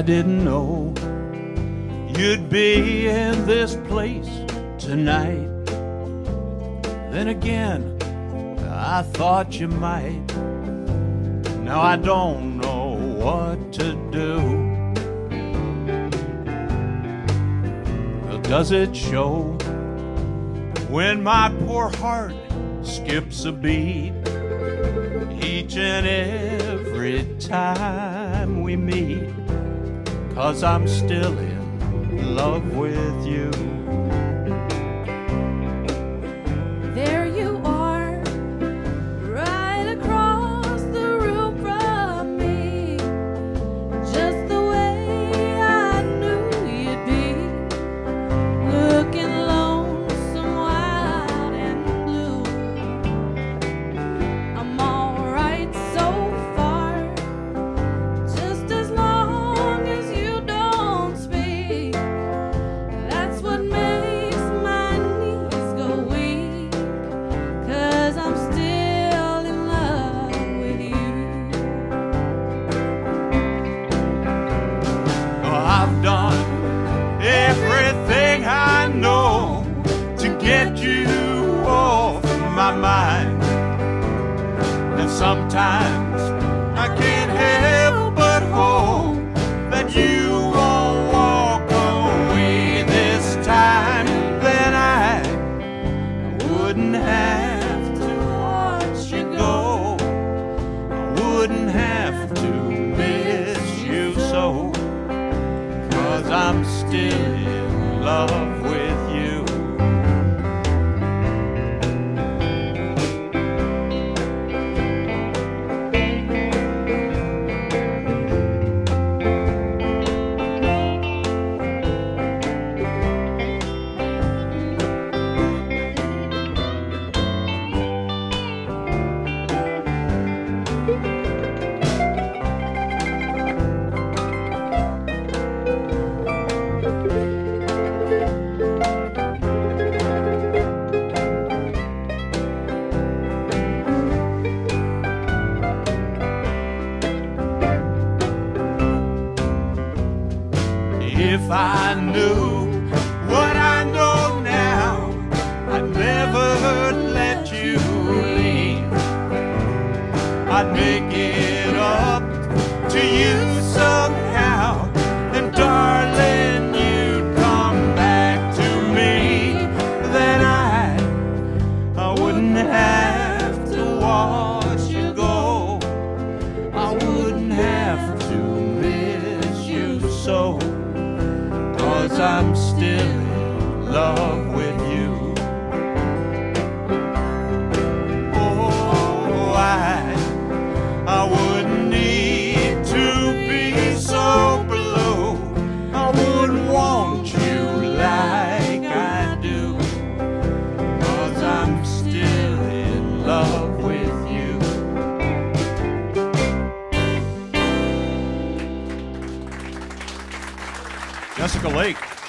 I didn't know you'd be in this place tonight. Then again, I thought you might. Now I don't know what to do. Well, does it show when my poor heart skips a beat each and every time we meet? Cause I'm still in love with you. Done everything I know to get you off my mind. And sometimes I can't help but hope I'm still in love with If I knew what I know now, I'd never let you leave. I'd make it up to you somehow, and darling, you'd come back to me. Then I, I wouldn't have to watch you go. I wouldn't have to Jessica Lake.